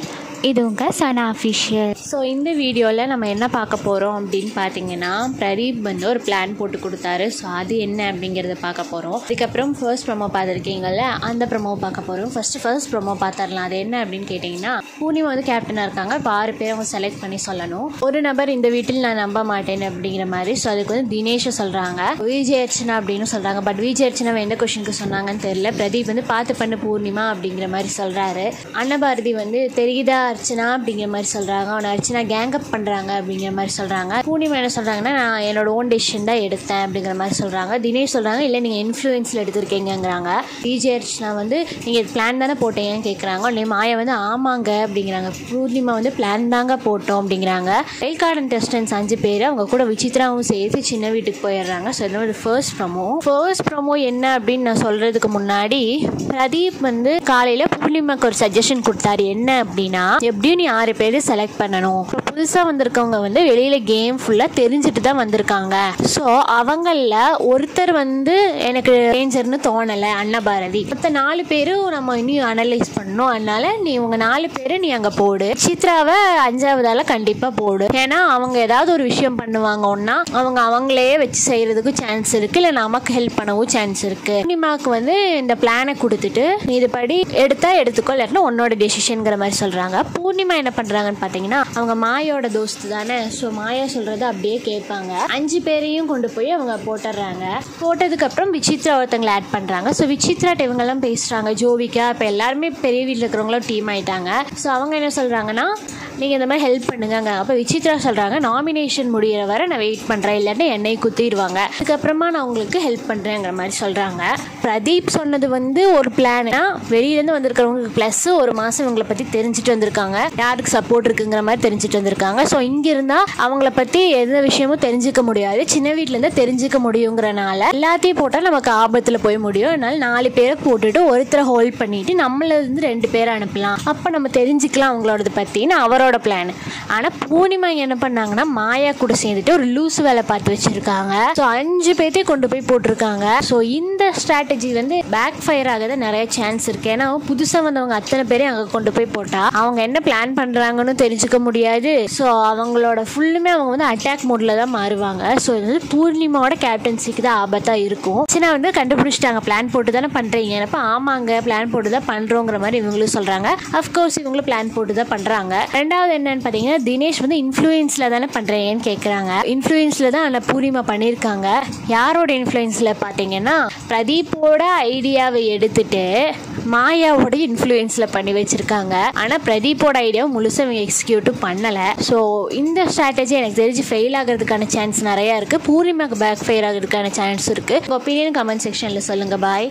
Bye. இது உங்கள் சனா official so இந்த வீடியோவில் நம்ம என்ன பார்க்க போகிறோம் அப்படின்னு பார்த்தீங்கன்னா பிரதீப் வந்து ஒரு பிளான் போட்டு கொடுத்தாரு. ஸோ அது என்ன அப்படிங்கிறத பார்க்க போகிறோம் அதுக்கப்புறம் ஃபர்ஸ்ட் ப்ரொமோ பார்த்துருக்கீங்கல்ல அந்த ப்ரொமோ பார்க்க போகிறோம் ஃபஸ்ட்டு ஃபர்ஸ்ட் ப்ரொமோ பார்த்துடலாம். அது என்ன அப்படின்னு கேட்டிங்கன்னா பூர்ணிமா வந்து கேப்டனாக இருக்காங்க. இப்போ ஆறு பேர் அவங்க செலக்ட் பண்ணி சொல்லணும். ஒரு நபர் இந்த வீட்டில் நான் நம்ப மாட்டேன் அப்படிங்கிற மாதிரி ஸோ அதுக்கு வந்து தினேஷை சொல்கிறாங்க விஜய் அர்ச்சனா அப்படின்னு சொல்கிறாங்க பட் விஜய் அர்ச்சனா எந்த கொஷனுக்கு சொன்னாங்கன்னு தெரியல. பிரதீப் வந்து பார்த்து பண்ணு பூர்ணிமா அப்படிங்கிற மாதிரி சொல்கிறாரு அன்னபாரதி வந்து தெரியுதா அர்ச்சனா அப்படிங்கிற மாதிரி சொல்கிறாங்க அவனை அர்ச்சனா கேங்கப் பண்ணுறாங்க அப்படிங்கிற மாதிரி சொல்கிறாங்க பூர்ணிமா என்ன சொல்கிறாங்கன்னா நான் என்னோட ஓன் டெசிஷன் தான் எடுத்தேன் அப்படிங்கிற மாதிரி சொல்கிறாங்க தினேஷ் சொல்கிறாங்க இல்லை நீங்கள் இன்ஃப்ளூயன்ஸில் எடுத்திருக்கீங்கங்கிறாங்க. டிஜே அர்ச்சனா வந்து நீங்கள் பிளான் தானே போட்டீங்கன்னு கேட்குறாங்க உடனே மாயா வந்து ஆமாங்க அப்படிங்கிறாங்க. பூர்ணிமா வந்து பிளான் தாங்க போட்டோம் அப்படிங்கிறாங்க. ரயில் டெஸ்டன்ஸ் அஞ்சு பேர் அவங்க கூட விசித்ராவும் சேர்த்து சின்ன வீட்டுக்கு போயிடுறாங்க. ஸோ இது வந்து ஃபர்ஸ்ட் ப்ரமோ ஃபர்ஸ்ட் ப்ரமோ என்ன அப்படின்னு நான் சொல்கிறதுக்கு முன்னாடி பிரதீப் வந்து காலையில் பூர்ணிமாக்கு ஒரு சஜஷன் கொடுத்தாரு. என்ன அப்படின்னா எப்படியும் நீ ஆறு பேர் செலக்ட் பண்ணணும். இப்போ புதுசாக வந்திருக்கவங்க வந்து வெளியில் கேம் ஃபுல்லாக தெரிஞ்சுட்டு தான் வந்திருக்காங்க. ஸோ அவங்களில் ஒருத்தர் வந்து எனக்கு டேஞ்சர்னு தோணலை அன்னபாரதி மற்ற நாலு பேரும் நம்ம இன்னும் அனலைஸ் பண்ணணும். அதனால நீ உங்கள் நாலு பேர் நீ அங்கே போடு. சித்ராவை அஞ்சாவதால் கண்டிப்பாக போடு. ஏன்னா அவங்க ஏதாவது ஒரு விஷயம் பண்ணுவாங்க ஒன்னா அவங்க அவங்களே வச்சு செய்கிறதுக்கு சான்ஸ் இருக்குது இல்லை நமக்கு ஹெல்ப் பண்ணவும் சான்ஸ் இருக்குது பூர்ணிமாவுக்கு வந்து இந்த பிளானை கொடுத்துட்டு நீ இதுபடி எடுத்தால் எடுத்துக்கோ இல்லாட்டினா உன்னோட டெசிஷனுங்கிற மாதிரி சொல்கிறாங்க பூர்ணிமா என்ன பண்ணுறாங்கன்னு பார்த்தீங்கன்னா அவங்க மாயோட தோஸ்து தானே? ஸோ மாயா சொல்கிறத அப்படியே கேட்பாங்க. அஞ்சு பேரையும் கொண்டு போய் அவங்க போட்டுடுறாங்க. போட்டதுக்கப்புறம் விசித்ரா ஒருத்தங்களை ஆட் பண்ணுறாங்க ஸோ விசித்ராட்ட இவங்கெல்லாம் பேசுகிறாங்க ஜோவிக்கா இப்போ எல்லாருமே பெரிய வீட்டில் இருக்கிறவங்களும் டீம் ஆயிட்டாங்க. ஸோ அவங்க என்ன சொல்கிறாங்கன்னா நீங்கள் இந்த மாதிரி ஹெல்ப் பண்ணுங்க அப்போ விசித்ரா சொல்கிறாங்க நாமினேஷன் முடியிற வரை நான் வெயிட் பண்ணுறேன் இல்லைன்னா என்னை குத்திடுவாங்க. அதுக்கப்புறமா நான் உங்களுக்கு ஹெல்ப் பண்ணுறேங்கிற மாதிரி சொல்கிறாங்க பிரதீப் சொன்னது வந்து ஒரு பிளான்னா வெளியிலேருந்து வந்திருக்கிறவங்களுக்கு ப்ளஸ் ஒரு மாதம் இவங்களை பற்றி தெரிஞ்சுட்டு வந்திருக்காங்க. யாருக்கு சப்போர்ட் இருக்குங்கிற மாதிரி தெரிஞ்சுட்டு வந்திருக்காங்க. ஸோ இங்கே இருந்தால் அவங்கள பற்றி எந்த விஷயமும் தெரிஞ்சுக்க முடியாது. சின்ன வீட்டிலேருந்து தெரிஞ்சுக்க முடியுங்கிறனால எல்லாத்தையும் போட்டால் நமக்கு ஆபத்தில் போய் முடியும். அதனால நாலு பேரை போட்டுட்டு ஒருத்தரை ஹோல்ட் பண்ணிட்டு நம்மள இருந்து ரெண்டு பேரை அனுப்பலாம். அப்போ நம்ம தெரிஞ்சுக்கலாம் அவங்களோடது பற்றின்னு அவரோட பிளான் ஆனால் பூர்ணிமா என்ன பண்ணாங்கன்னா மாயா கூட சேர்ந்துட்டு ஒரு லூஸ் வேலை பார்த்து வச்சிருக்காங்க. ஸோ அஞ்சு பேர்த்தையும் கொண்டு போய் போட்டிருக்காங்க. ஸோ இந்த ஸ்ட்ராட்டஜி வந்து பேக் ஃபயர் ஆகாத நிறைய சான்ஸ் இருக்கு. ஏன்னா புதுசாக வந்தவங்க அத்தனை பேரையும் அங்கே கொண்டு போய் போட்டால் அவங்க என்ன பிளான் பண்ணுறாங்கன்னு தெரிஞ்சுக்க முடியாது. ஸோ அவங்களோட ஃபுல்லுமே அவங்க வந்து அட்டாக் மோடில் தான் மாறுவாங்க. ஸோ இது வந்து பூர்ணிமாவோட கேப்டன்சிக்கு தான் ஆபத்தாக இருக்கும். சின்ன வந்து கண்டுபிடிச்சிட்டாங்க. பிளான் போட்டு தானே பண்ணுறீங்க அப்போ ஆமாங்க பிளான் போட்டு தான் பண்ணுறோங்கிற மாதிரி இவங்களும் சொல்கிறாங்க அஃப்கோர்ஸ் இவங்களும் பிளான் போட்டு தான் பண்ணுறாங்க ரெண்டாவது என்னன்னு பார்த்தீங்கன்னா தினேஷ் வந்து இன்ஃப்ளூயன்ஸில் தானே பண்ணுறீங்கன்னு கேட்குறாங்க இன்ஃப்ளூயன்ஸில் தான் அந்த பூர்ணிமா பண்ணியிருக்காங்க யாரோட இன்ஃப்ளூயன்ஸில் பார்த்தீங்கன்னா பிரதீப்போட ஐடியாவை எடுத்துட்டு மாயாவோட இன்ஃப்ளூயன்ஸில் பண்ணி வச்சுருக்காங்க. ஆனால் பிரதீப்போட ஐடியாவை முழுசாக இவங்க எக்ஸிக்யூட்டும் பண்ணலை. ஸோ இந்த ஸ்ட்ராட்டஜி எனக்கு தெரிஞ்சு ஃபெயில் ஆகிறதுக்கான சான்ஸ் நிறையா இருக்குது பூர்ணிமாக்கு பேக் ஃபெயில் ஆகிறதுக்கான சான்ஸ் இருக்குது ஒப்பீனியன் கமெண்ட் செக்ஷனில் சொல்லுங்கள் பாய்